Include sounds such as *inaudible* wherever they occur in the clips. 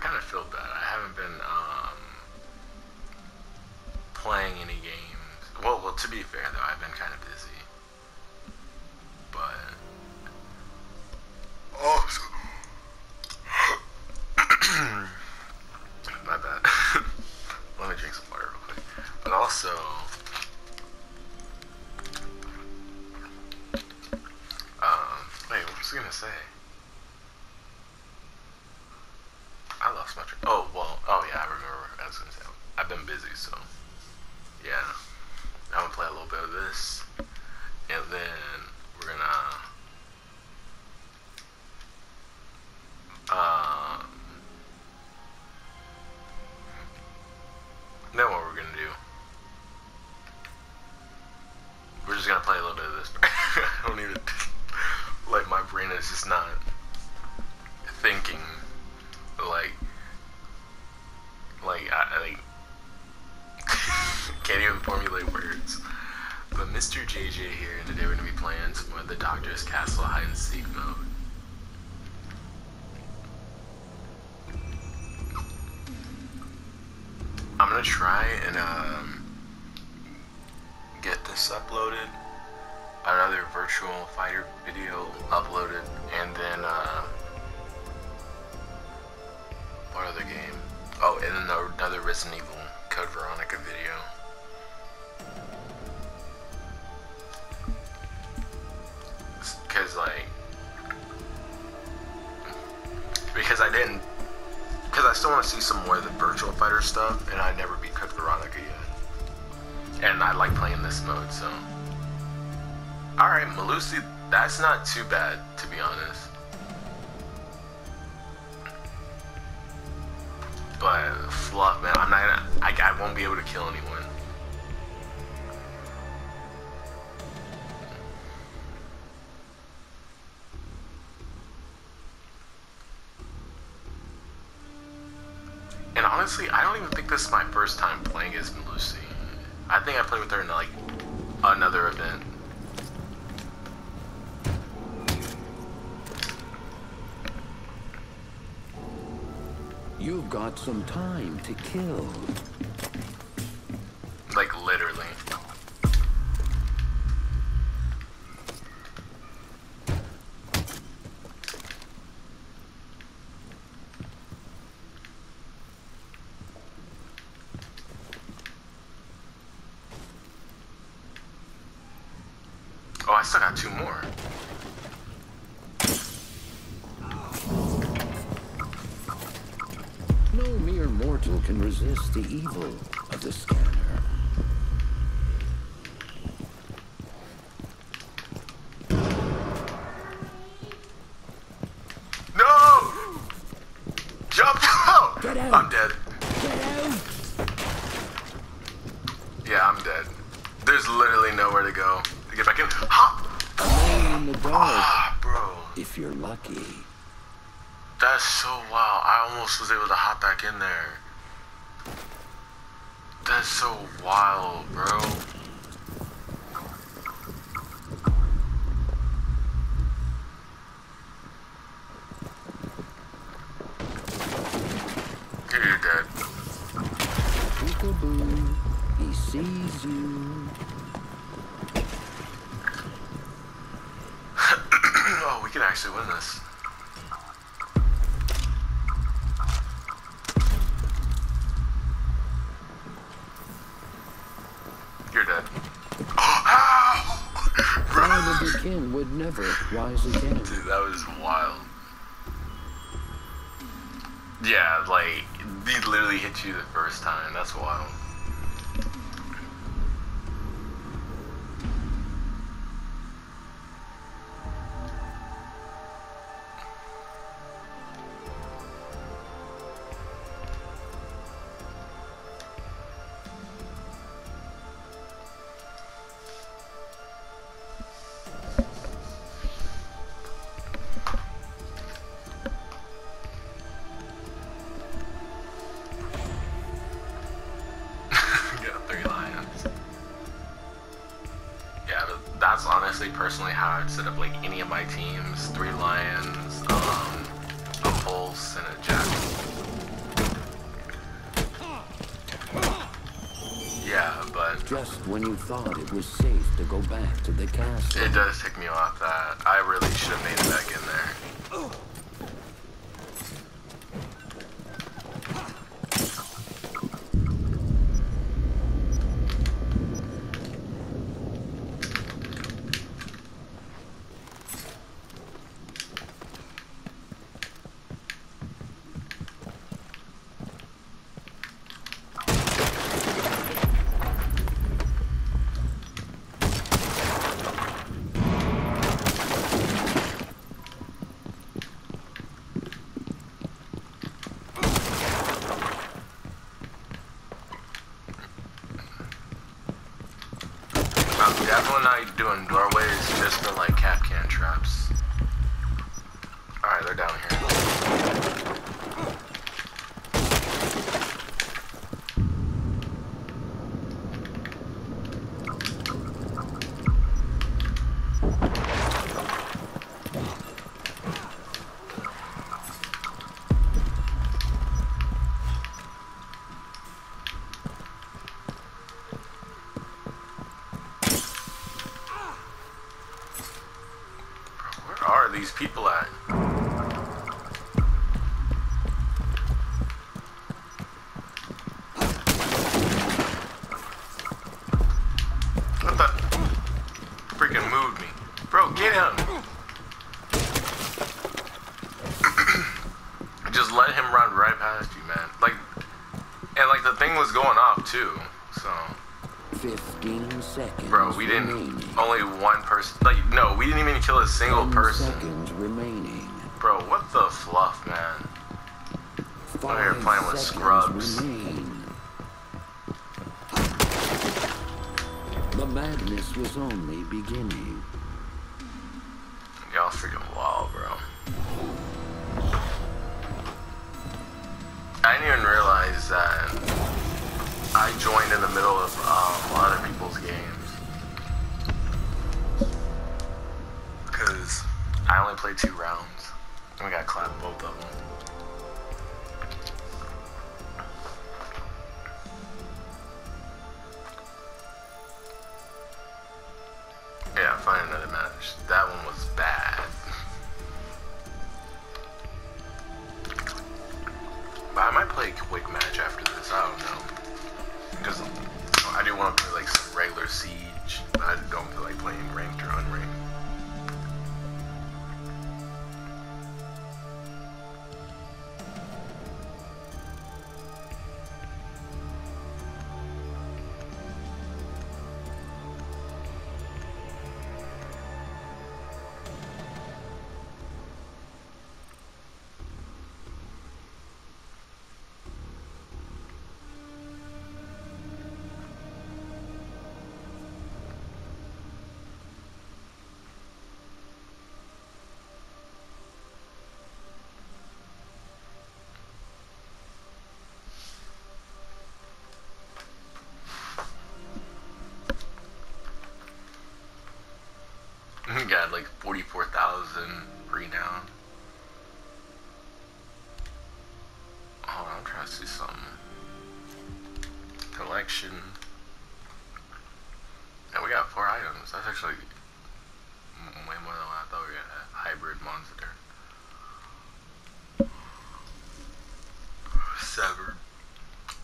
kind of feel bad. I haven't been um, playing any games. Well, well, to be fair though, I've been kind of busy. And then uh, what other game? Oh, and then another Resident Evil Code Veronica video. Cause like, because I didn't, because I still want to see some more of the Virtual Fighter stuff, and I never beat Code Veronica yet. And I like playing this mode, so. Alright, Melusi, that's not too bad, to be honest. But fluff, man, I'm not. I, I won't be able to kill anyone. And honestly, I don't even think this is my first time playing as Lucy. I think I played with her in like another event. You've got some time to kill. Like literally. Oh, I still got two more. Mere mortal can resist the evil of the scanner. No! Jump out! Get out! I'm dead. Get out! Yeah, I'm dead. There's literally nowhere to go to get back in. Hop! Alone in the dark, Ah, bro. if you're lucky. That's so wild. I almost was able to hop back in there. That's so wild, bro. Okay, you're dead. Peekaboo, he sees you. oh, we can actually win this. You're dead. Oh, One ow! of your kin would rise again. Dude, that was wild. Yeah, like, he literally hit you personally how I'd set up like any of my teams. Three Lions, um, a Pulse, and a Jack. Yeah, but... Just when you thought it was safe to go back to the castle. It does tick me off that I really should have made it back in. Definitely not doing doorways just for like Kapkan traps. Alright, they're down here. I joined in the middle of um, other people's games. Because I only played two rounds. And we got clapped both of them. Yeah, find another match. That one was bad. 44,000 renown. Hold on, I'm trying to see something. Collection. And we got four items. That's actually way more than what I thought we got. A hybrid monster. Severed.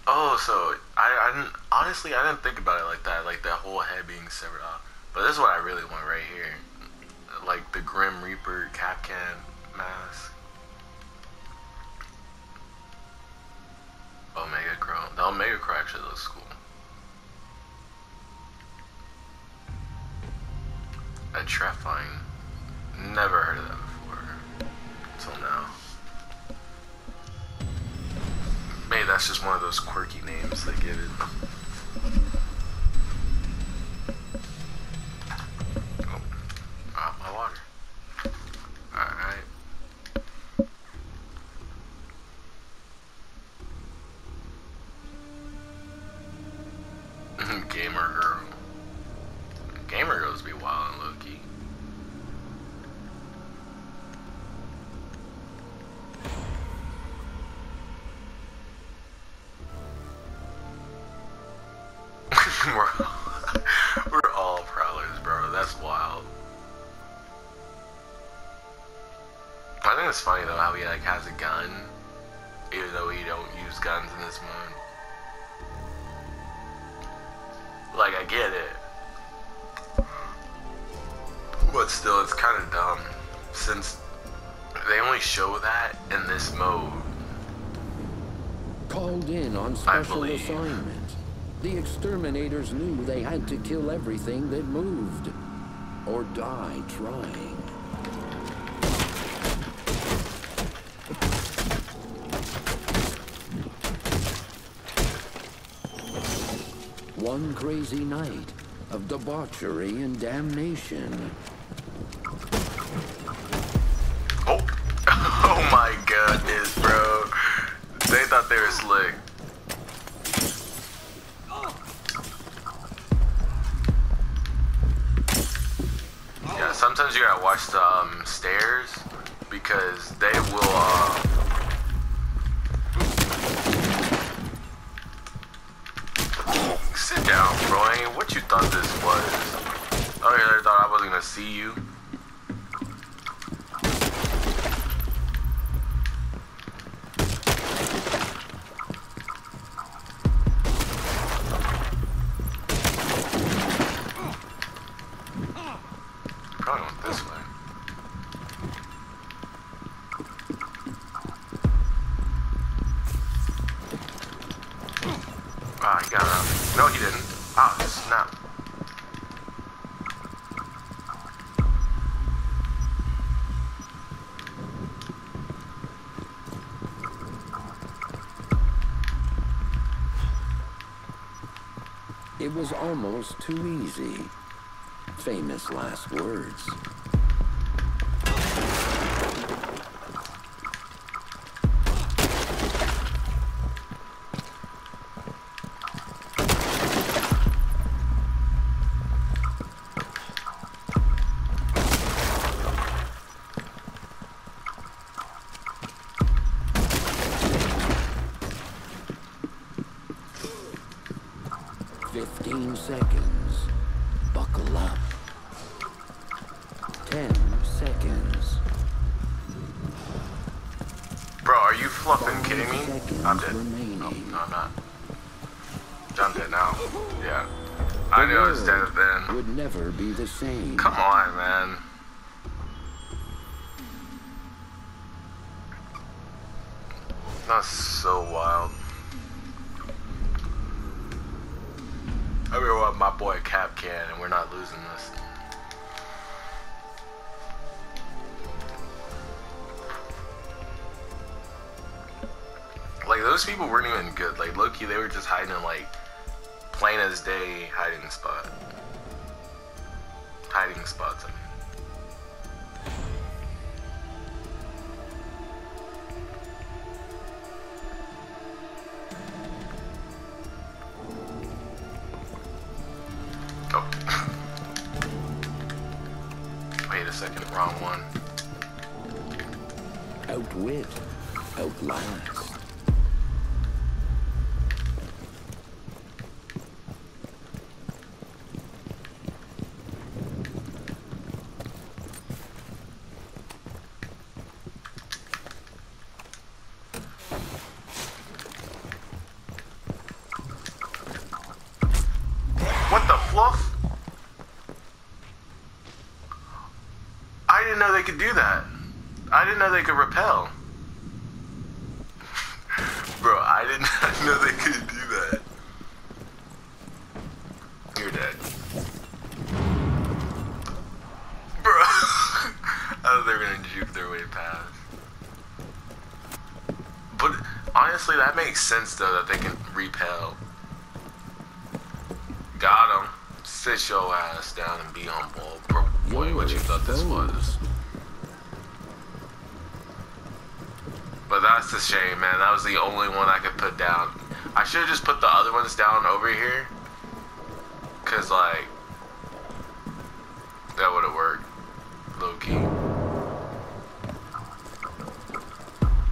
Oh, so I, I didn't honestly I didn't think about it like that, like that whole head being severed off. But this is what I really want right here, like the Grim Reaper Kapkan mask. Omega Crow. The Omega Crow actually looks cool. A Trefine. Never heard of that before. Until now. Maybe that's just one of those quirky names they give it. Has a gun, even though he don't use guns in this mode. Like I get it, but still, it's kind of dumb since they only show that in this mode. Called in on special assignment. The exterminators knew they had to kill everything that moved. Or die trying. One crazy night of debauchery and damnation. Oh, *laughs* oh my goodness, bro. They thought they were slick. See you. Ah, he got out. No, he didn't. Ah, snap. It was almost too easy. Famous last words. Those people weren't even good. Like Loki, they were just hiding in like plain as day hiding spot. Hiding spots. I mean. Could do that. I didn't know they could repel. *laughs* Bro, I did not *laughs* know they could do that. You're dead. Bro, *laughs* I thought they were gonna juke their way past. But honestly, that makes sense though that they can repel. Got him. Sit your ass down and be on ball, bro. Boy, what you thought this was. But that's a shame, man. That was the only one I could put down. I should have just put the other ones down over here. Cause like, that would have worked. Low key.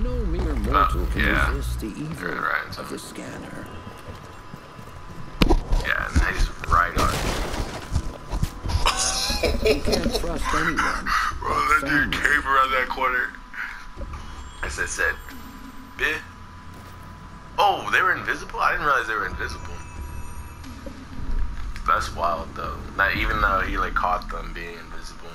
No mere uh, mortal can yeah. resist the evil right. of the scanner. Yeah, and he's right on. You can't trust anyone. *laughs* Bro, that dude came around that corner. As I said, bit. Oh, they were invisible? I didn't realize they were invisible. That's wild though. Not even though he like caught them being invisible.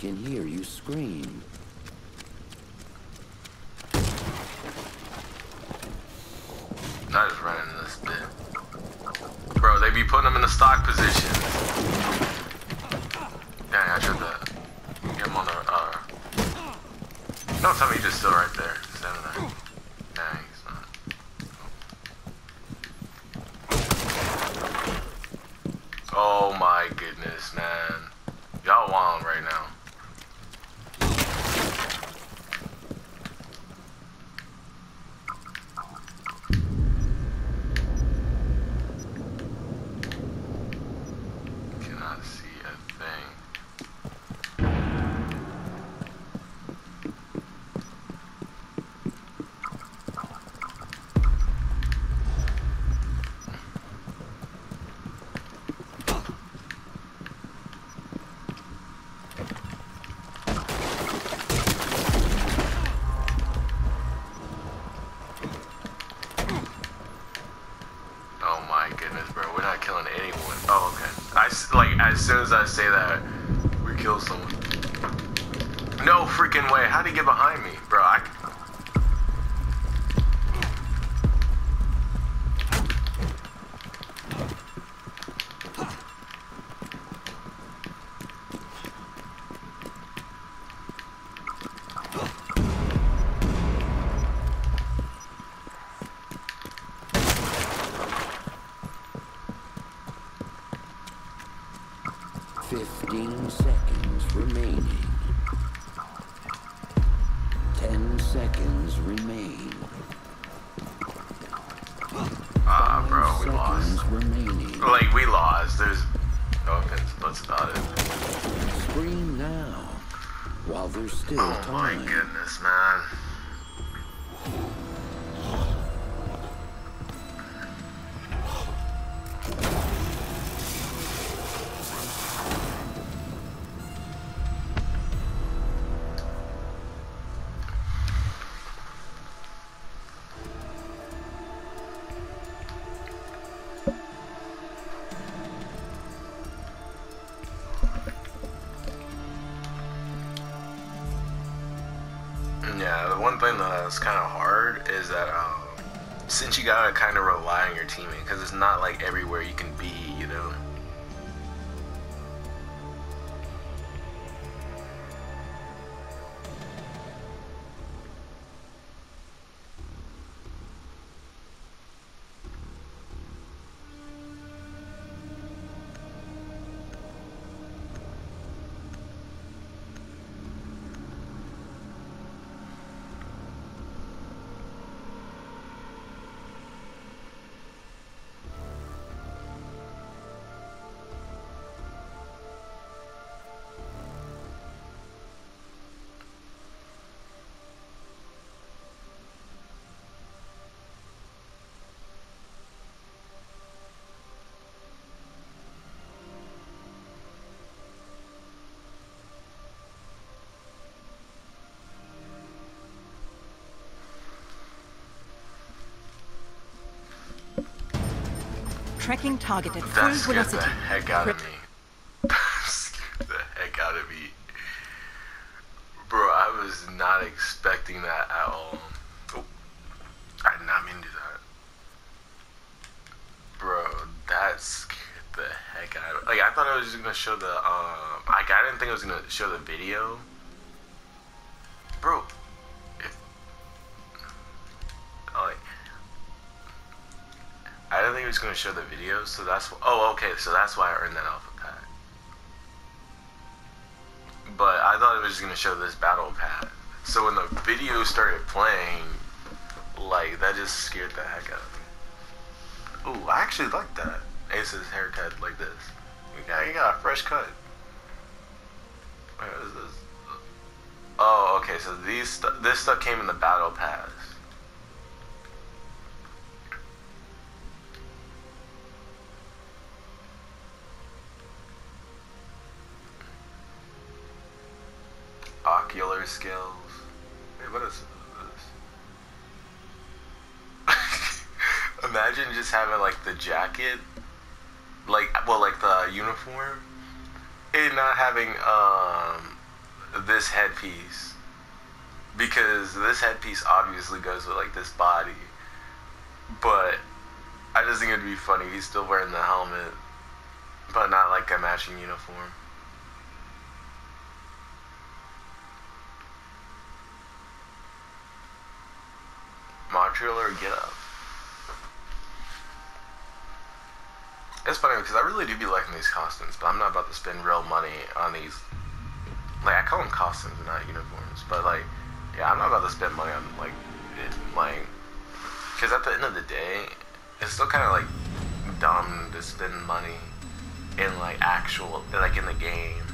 Can hear you scream. I just ran into this bit. Bro, they be putting them in the stock position. That's kind of hard is that um, since you gotta kind of rely on your teammate, because it's not like everywhere Tracking targeted. That Full scared the heck out of me. *laughs* scared the heck out of me. Bro, I was not expecting that at all. Oh, I did not mean to do that. Bro, that scared the heck out of me. Like, I thought I was just gonna show the, um, like, I didn't think I was gonna show the video. Was gonna show the videos, so that's oh okay, so that's why I earned that alpha pack. But I thought it was just gonna show this battle pack. So when the video started playing, like that just scared the heck out of me. Ooh, I actually like that. Ace's haircut like this. You got you got a fresh cut. Where is this? Oh, okay. So these st this stuff came in the battle pass. Skills. What is this? *laughs* Imagine just having like the jacket, like well, like the uniform, and not having um this headpiece because this headpiece obviously goes with like this body, but I just think it'd be funny. He's still wearing the helmet, but not like a matching uniform. Montreal get up. It's funny because I really do be liking these costumes, but I'm not about to spend real money on these. Like I call them costumes, and not uniforms, but like, yeah, I'm not about to spend money on like, it, like, because at the end of the day, it's still kind of like dumb to spend money in like actual, like in the game.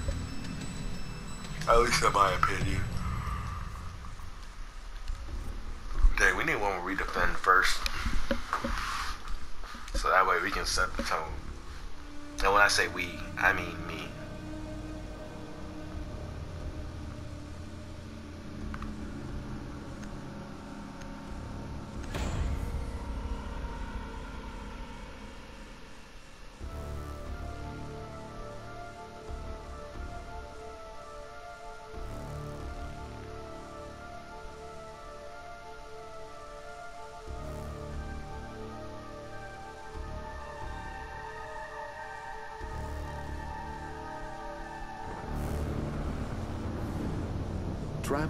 At least in my opinion. Dang, we need one where we defend first. So that way we can set the tone. And when I say we, I mean me.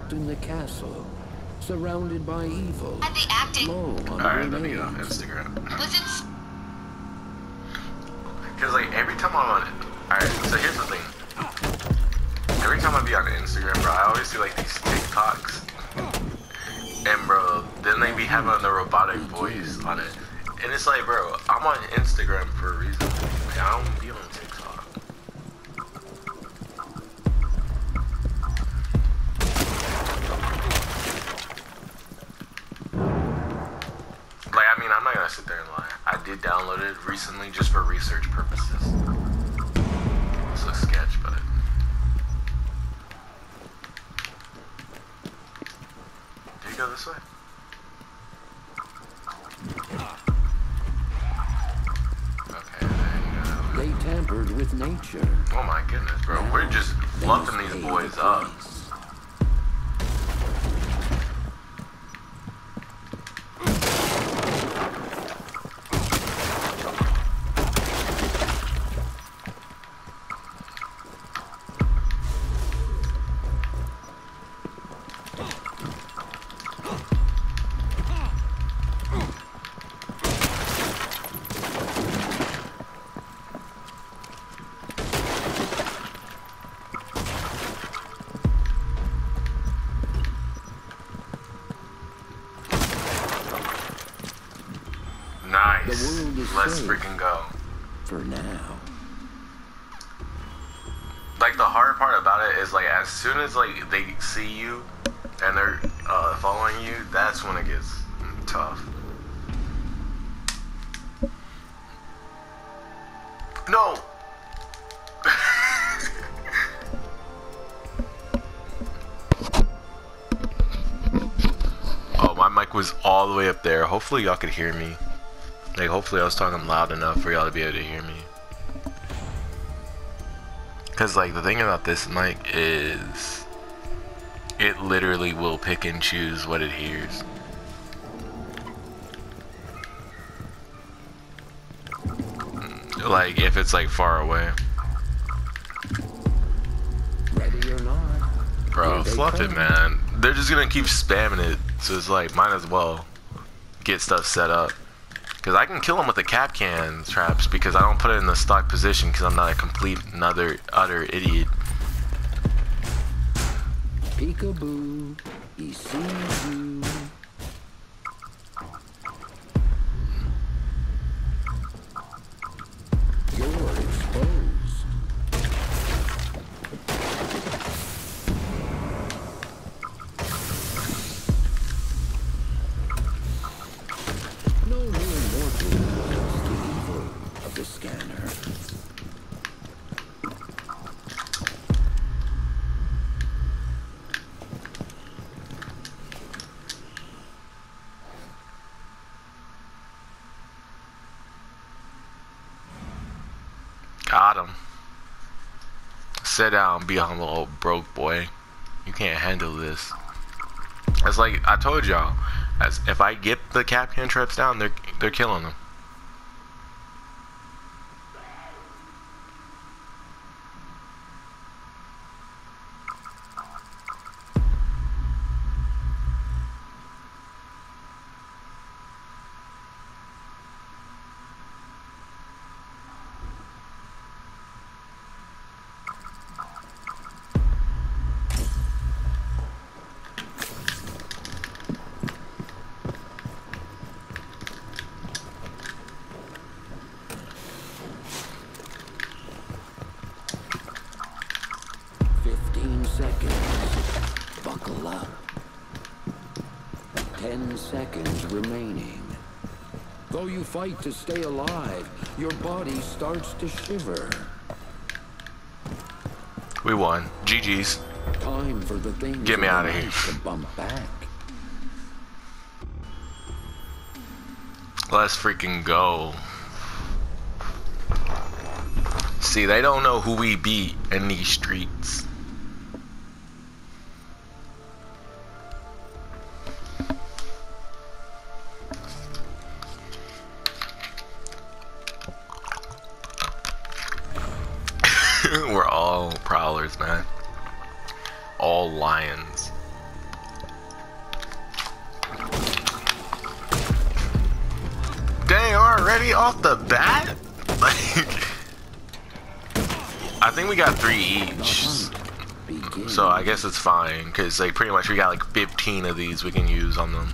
Trapped in the castle, surrounded by evil. At the acting. Low on Alright, let me get grenades. off Instagram. Because, like, every time I'm on it. Alright, so here's the thing. Every time I be on Instagram, bro, I always see, like, these TikToks. And, bro, then they be having the robotic voice on it. And it's like, bro, I'm on Instagram for a reason. Like, They tampered with nature. Oh my goodness, bro. We're just lumping these boys up. See you and they're uh, following you, that's when it gets tough. No. *laughs* oh, my mic was all the way up there. Hopefully y'all could hear me. Like hopefully I was talking loud enough for y'all to be able to hear me. Cause like the thing about this mic is it literally will pick and choose what it hears. Like if it's like far away. Ready or not. Bro, fluff it man. They're just gonna keep spamming it, so it's like might as well get stuff set up. Because I can kill them with the Kapkan traps because I don't put it in the stock position because I'm not a complete another utter idiot. Peekaboo, he sees you. Sit down, be humble, old broke boy. You can't handle this. It's like I told y'all. As if I get the Kapkan traps down, they're they're killing them. Fifteen seconds. Buckle up. Ten seconds remaining. Though you fight to stay alive, your body starts to shiver. We won. GG's. Time for the things Get me out of here. to bump back. Let's freaking go. See, they don't know who we beat in these streets. So I guess it's fine, because like pretty much we got like 15 of these we can use on them.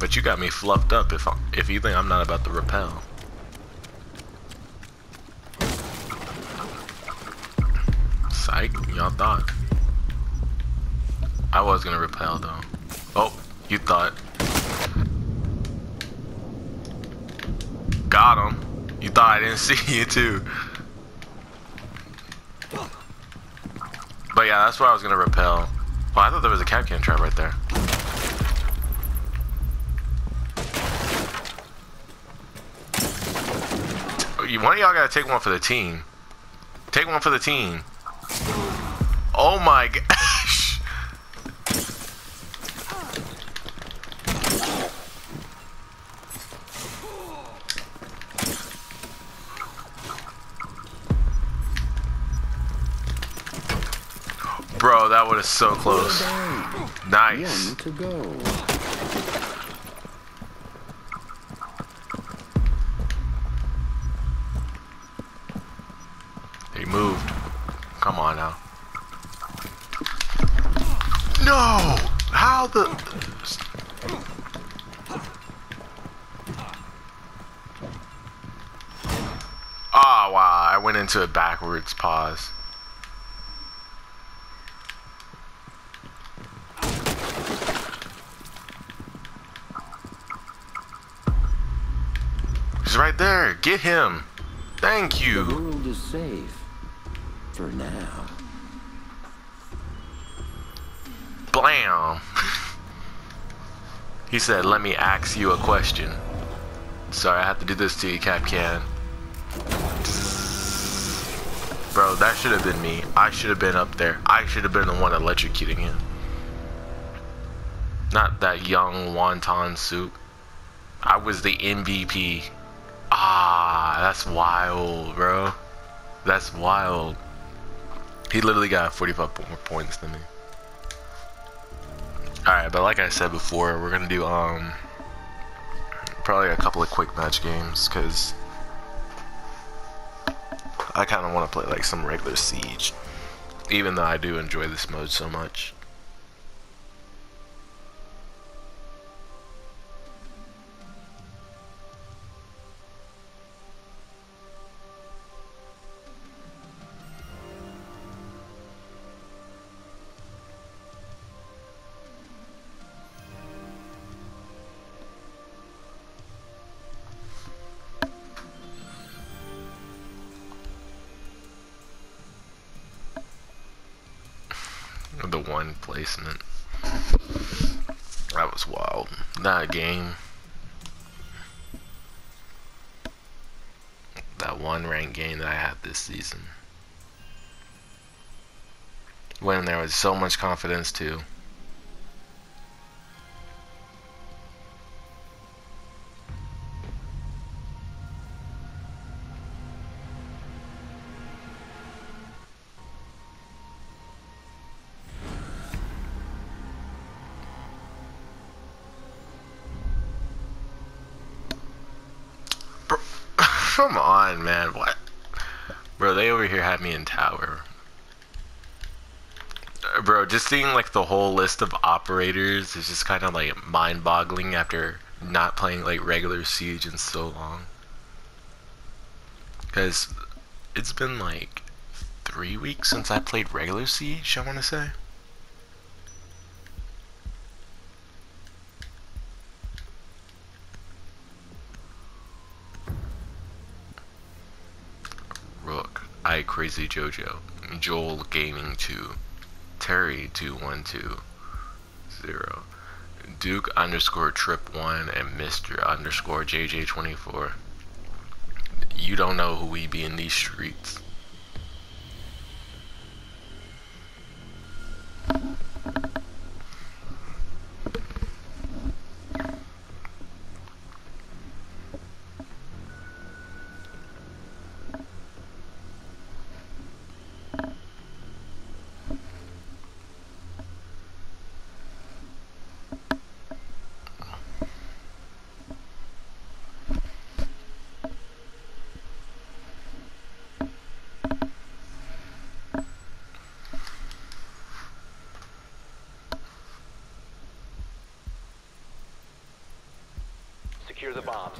But you got me fluffed up if I, if you think I'm not about to repel. Psych, y'all thought. I was gonna repel though. Oh, you thought. Got him. You thought I didn't *laughs* see you too. But yeah, that's where I was gonna repel. Well, I thought there was a Kapkan trap right there. Oh, one of y'all gotta take one for the team. Take one for the team. Oh my gosh. *laughs* That was so close. Nice. One to go. He moved. Come on now. No! How the... Ah, wow. I went into it backwards. Pause. He's right there. Get him. Thank you. The world is safe. For now. Blam! *laughs* he said, let me ask you a question. Sorry, I have to do this to you, Kapkan. Bro, that should have been me. I should have been up there. I should have been the one electrocuting him. Not that young wonton soup. I was the MVP. That's wild, bro. That's wild. He literally got 45 more points than me. Alright, but like I said before, we're gonna do um probably a couple of quick match games because I kind of want to play like some regular Siege, even though I do enjoy this mode so much. One placement. That was wild. That game. That one rank game that I had this season. When there was so much confidence too. Seeing like the whole list of operators is just kind of like mind-boggling after not playing like regular Siege in so long. Because it's been like three weeks since I played regular Siege, I want to say. Rook, I Crazy Jojo, Joel Gaming 2, Terry 2120, Duke underscore Trip 1, and Mr. underscore JJ24. You don't know who we be in these streets. Secure the bombs.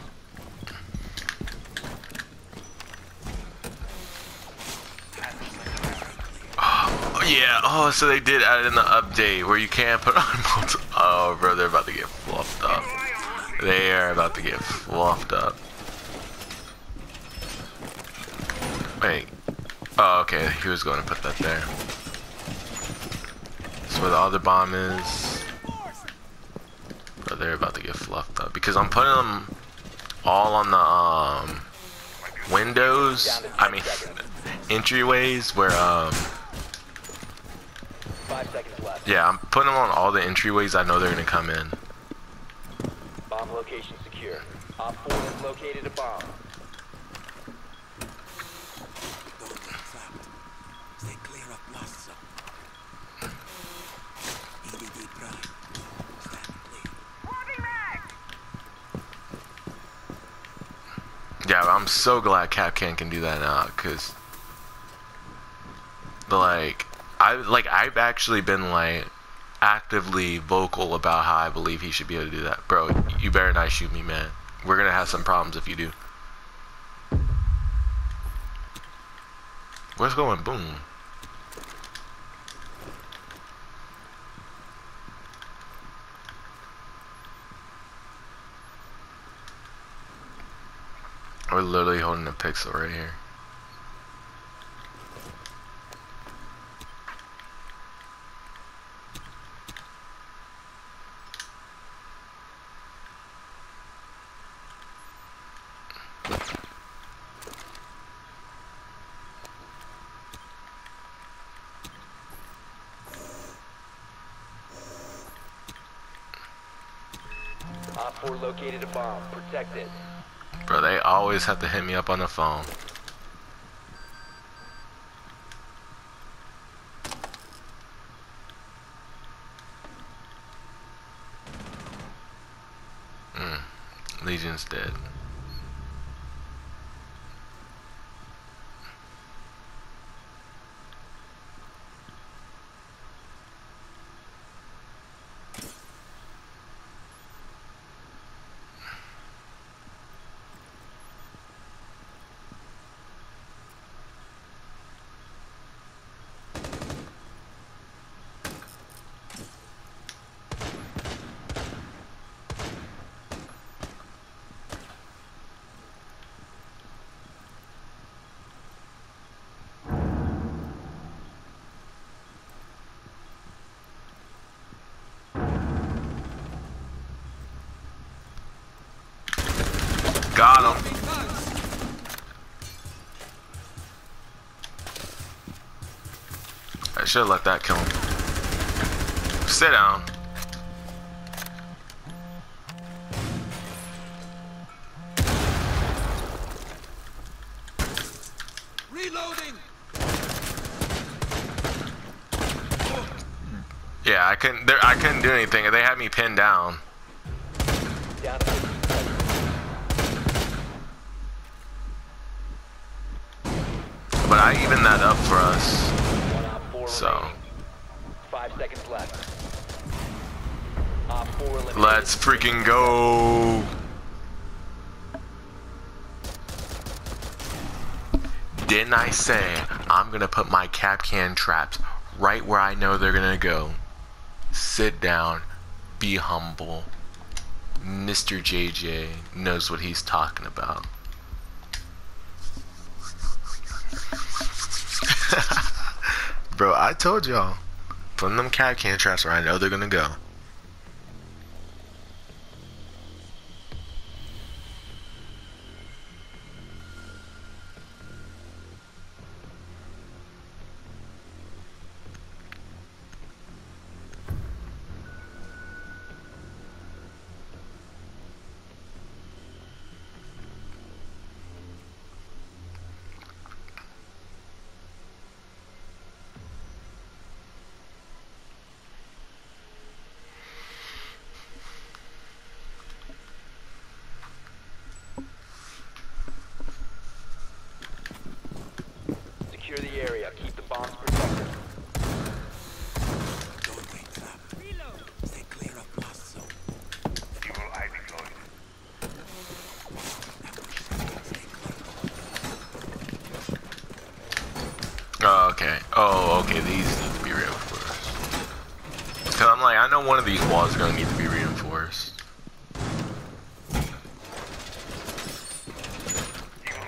Oh, yeah, oh, so they did add in the update where you can't put *laughs* on multiple. Oh, bro, they're about to get fluffed up. They are about to get fluffed up. Wait. Oh, okay, he was going to put that there. That's where the other bomb is. But they're about to get fluffed up because I'm putting them all on the um, windows. I mean, entryways where um. Yeah, I'm putting them on all the entryways. I know they're gonna come in. Bomb location secure. Op 4 has located a bomb. Yeah, I'm so glad Kapkan can do that now, cause like I like I've actually been like actively vocal about how I believe he should be able to do that, bro. You better not shoot me, man. We're gonna have some problems if you do. Where's going? Boom. We're literally holding a pixel right here. Op 4 located a bomb. Protect it. Always have to hit me up on the phone. Mm. Legion agent's dead. Got him. I should let that kill him. Sit down. Reloading. Yeah, I couldn't. There, I couldn't do anything. They had me pinned down. Down to 15 seconds. But I evened that up for us. One op four So. Five seconds left. Op four eliminated. Let's freaking go. Didn't I say I'm gonna put my Kapkan traps right where I know they're gonna go? Sit down, be humble. Mr. JJ knows what he's talking about. *laughs* Bro, I told y'all. Putting them Kapkan traps where I know they're gonna go. One of these walls is gonna need to be reinforced. Fuel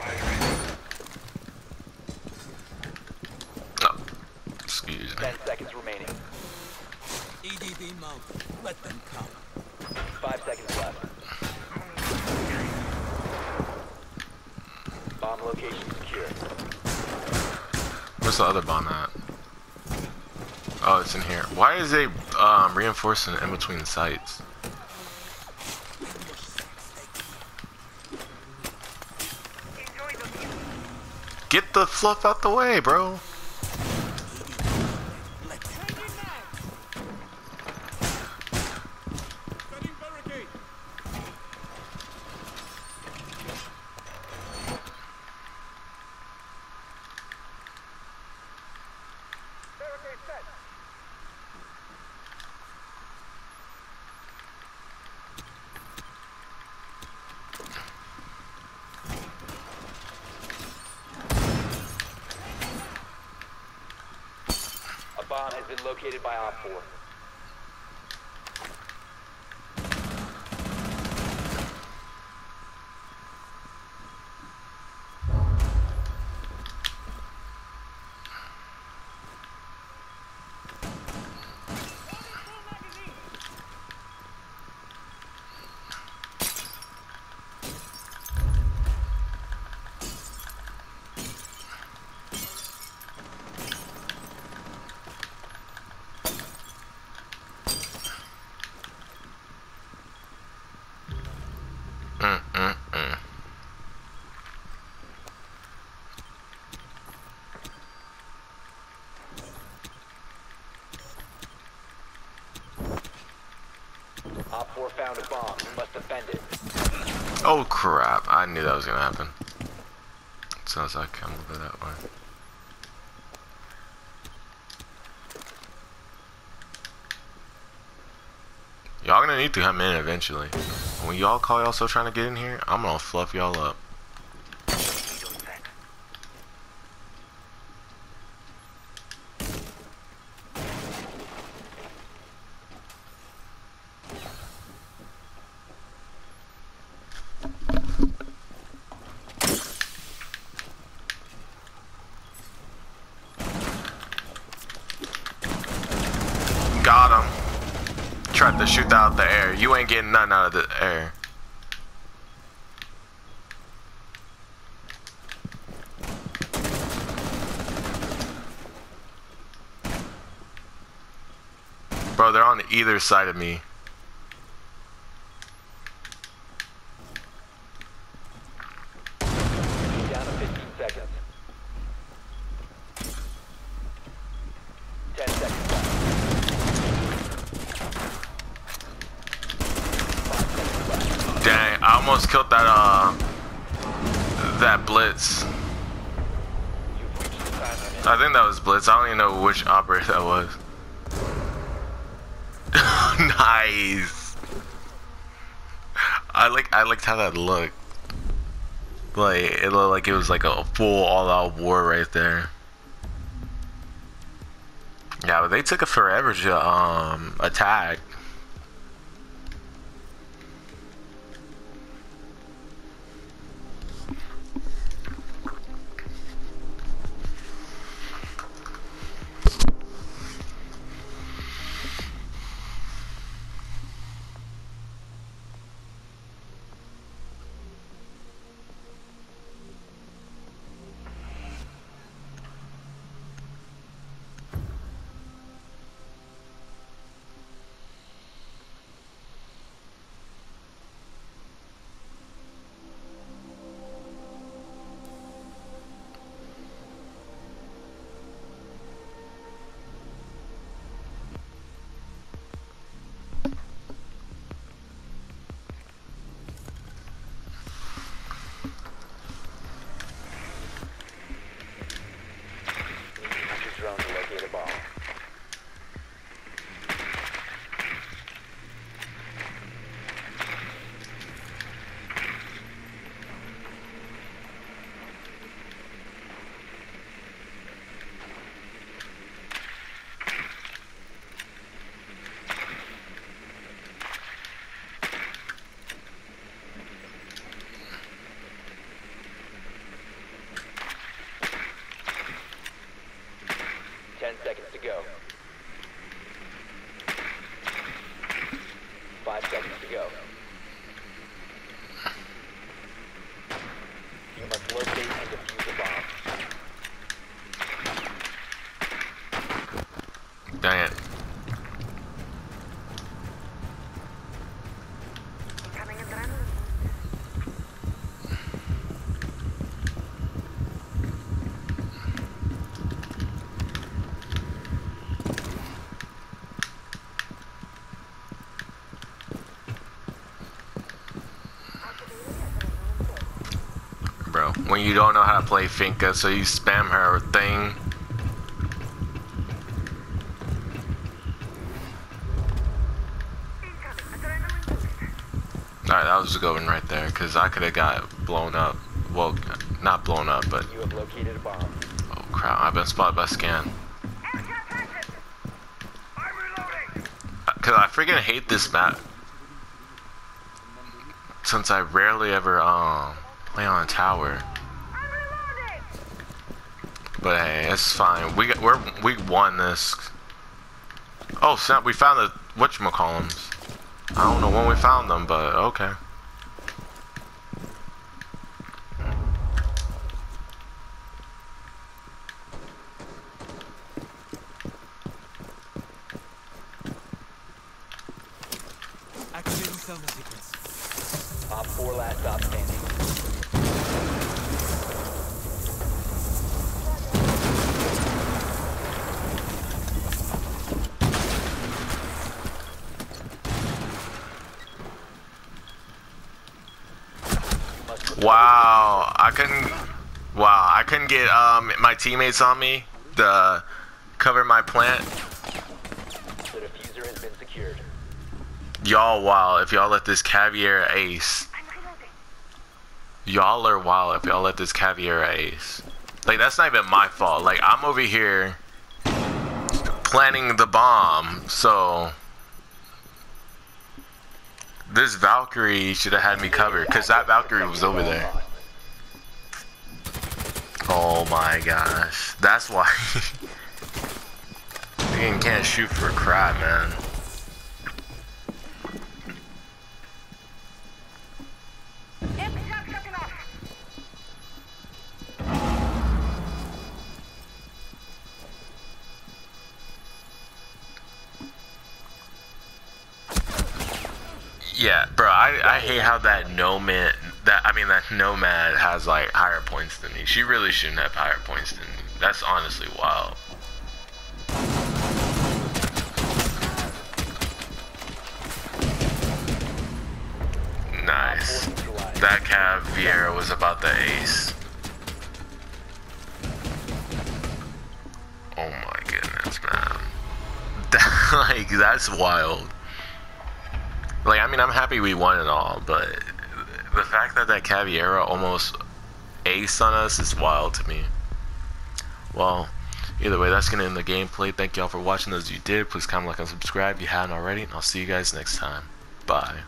Oh, excuse me. Ten seconds remaining. EDB mount. Let them come. Five seconds left. Bomb location secure. Where's the other bomb at? Oh, it's in here. Why is it um, reinforcing in between sites? Get the fluff out the way, bro. Setting barricade. A bomb has been located by Op 4. Mm, mm, mm. Op 4 found a bomb. Must defend it. Oh crap! I knew that was gonna happen. Sounds like I'm over that way. Y'all gonna need to come in eventually. When y'all call y'all still trying to get in here, I'm gonna fluff y'all up. Got him. Tried to shoot that out the air. You ain't getting nothing out of the air. Bro, they're on either side of me. Down to 15 seconds. 10 seconds left. Five seconds left. Dang, I almost killed that, uh, that Blitz. You've reached the time limit. I think that was Blitz. I don't even know which operator that was. nice. I like I liked that looked. Like it looked like it was like a full all-out war right there. Yeah, but they took it forever to um attack. Go. Five seconds to go. You must locate and defuse the bomb. Dang it. Bro, when you don't know how to play Finka, so you spam her thing. Alright, that was a good one right there, because I could have got blown up. Well, not blown up, but You have located a bomb. oh crap, I've been spotted by scan. Because I freaking hate this map. Since I rarely ever um play on a tower. But hey, it's fine. We got, we're we won this. Oh snap! We found the whatchamacallums. I don't know when we found them, but okay. Activating thermal sequence. Op 4 last stop standing. Wow, I couldn't. Wow, I couldn't get um my teammates on me to cover my plant. The diffuser has been secured. Y'all wow if y'all let this Caveira ace. Y'all are wild if y'all let this Caveira ace. Like that's not even my fault. Like I'm over here planning the bomb, so this Valkyrie should have had me covered because that Valkyrie was over there. Oh my gosh, that's why. *laughs* you can't shoot for crap, man. Yeah, bro, I, I hate how that nomad that I mean that nomad has like higher points than me. She really shouldn't have higher points than me. That's honestly wild. Nice. That Cav Vieira was about the ace. Oh my goodness, man. *laughs* like that's wild. Like, I mean, I'm happy we won and all, but the fact that that Caveira almost aced on us is wild to me. Well, either way, that's going to end the gameplay. Thank y'all for watching those you did. Please comment, like, and subscribe if you haven't already, and I'll see you guys next time. Bye.